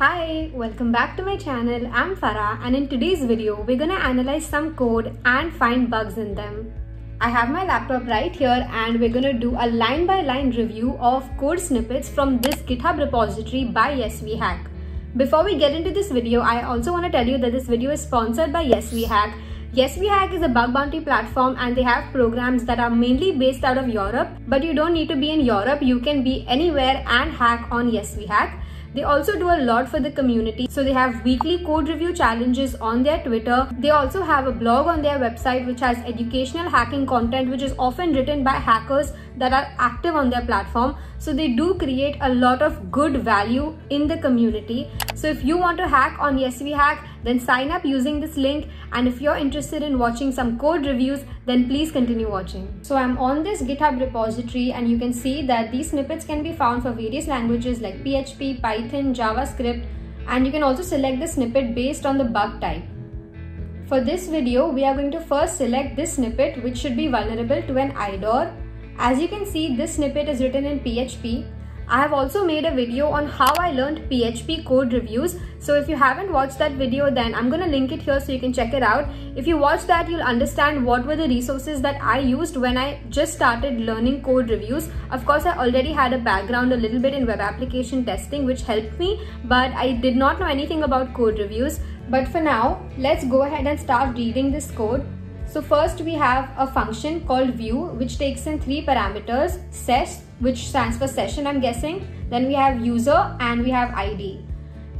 Hi, welcome back to my channel. I'm Farah and in today's video, we're gonna analyze some code and find bugs in them. I have my laptop right here and we're gonna do a line by line review of code snippets from this GitHub repository by YesWeHack. Before we get into this video, I also wanna tell you that this video is sponsored by YesWeHack. YesWeHack is a bug bounty platform and they have programs that are mainly based out of Europe, but you don't need to be in Europe, you can be anywhere and hack on YesWeHack. They also do a lot for the community. So they have weekly code review challenges on their Twitter. They also have a blog on their website which has educational hacking content which is often written by hackers that are active on their platform. So they do create a lot of good value in the community. So if you want to hack on YesWeHack, then sign up using this link. And if you're interested in watching some code reviews, then please continue watching. So I'm on this GitHub repository and you can see that these snippets can be found for various languages like PHP, Python, JavaScript, and you can also select the snippet based on the bug type. For this video, we are going to first select this snippet which should be vulnerable to an IDOR. As you can see, this snippet is written in PHP I have also made a video on how I learned PHP code reviews. So if you haven't watched that video, then I'm going to link it here so you can check it out. If you watch that, you'll understand what were the resources that I used when I just started learning code reviews. Of course, I already had a background a little bit in web application testing, which helped me, but I did not know anything about code reviews. But for now, let's go ahead and start reading this code. So first we have a function called view which takes in three parameters, ses which stands for session I'm guessing, then we have user and we have ID.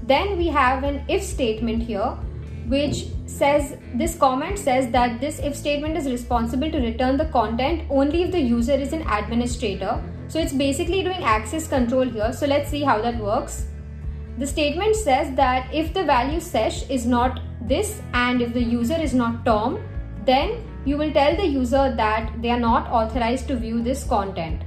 Then we have an if statement here which says this comment says that this if statement is responsible to return the content only if the user is an administrator. So it's basically doing access control here. So let's see how that works. The statement says that if the value sesh is not this and if the user is not Tom, then you will tell the user that they are not authorized to view this content.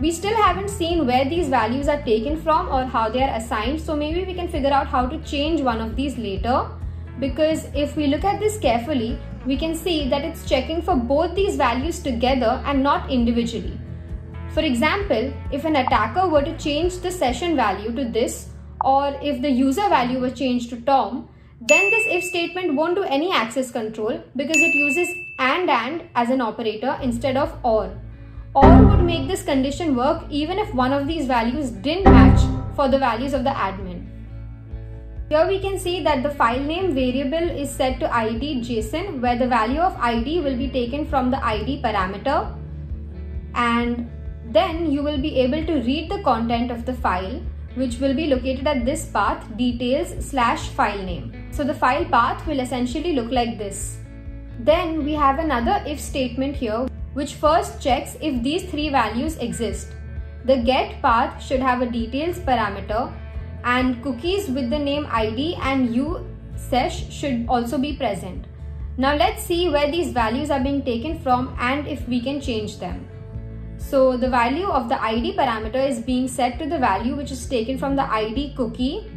We still haven't seen where these values are taken from or how they are assigned so maybe we can figure out how to change one of these later because if we look at this carefully we can see that it's checking for both these values together and not individually. For example, if an attacker were to change the session value to this or if the user value was changed to Tom, then this if statement won't do any access control because it uses and and as an operator instead of or. Or would make this condition work even if one of these values didn't match for the values of the admin. Here we can see that the file name variable is set to id JSON where the value of id will be taken from the id parameter and then you will be able to read the content of the file which will be located at this path details slash file name. So the file path will essentially look like this. Then we have another if statement here which first checks if these three values exist. The get path should have a details parameter and cookies with the name id and u sesh should also be present. Now let's see where these values are being taken from and if we can change them. So the value of the ID parameter is being set to the value which is taken from the ID cookie.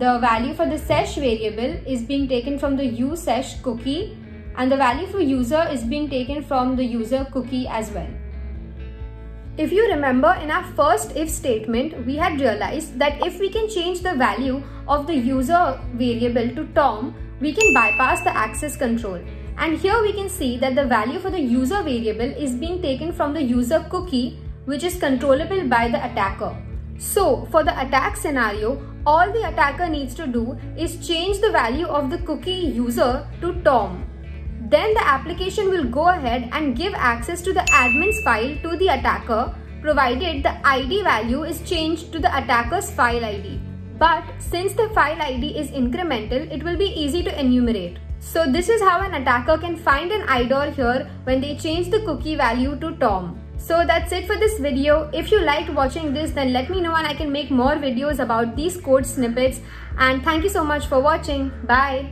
The value for the sesh variable is being taken from the usesh cookie and the value for user is being taken from the user cookie as well. If you remember in our first if statement, we had realized that if we can change the value of the user variable to Tom, we can bypass the access control. And here we can see that the value for the user variable is being taken from the user cookie which is controllable by the attacker. So for the attack scenario, all the attacker needs to do is change the value of the cookie user to Tom. Then the application will go ahead and give access to the admin's file to the attacker provided the ID value is changed to the attacker's file ID. But since the file ID is incremental, it will be easy to enumerate. So this is how an attacker can find an IDOR here when they change the cookie value to Tom. So that's it for this video. If you liked watching this then let me know and I can make more videos about these code snippets. And thank you so much for watching. Bye.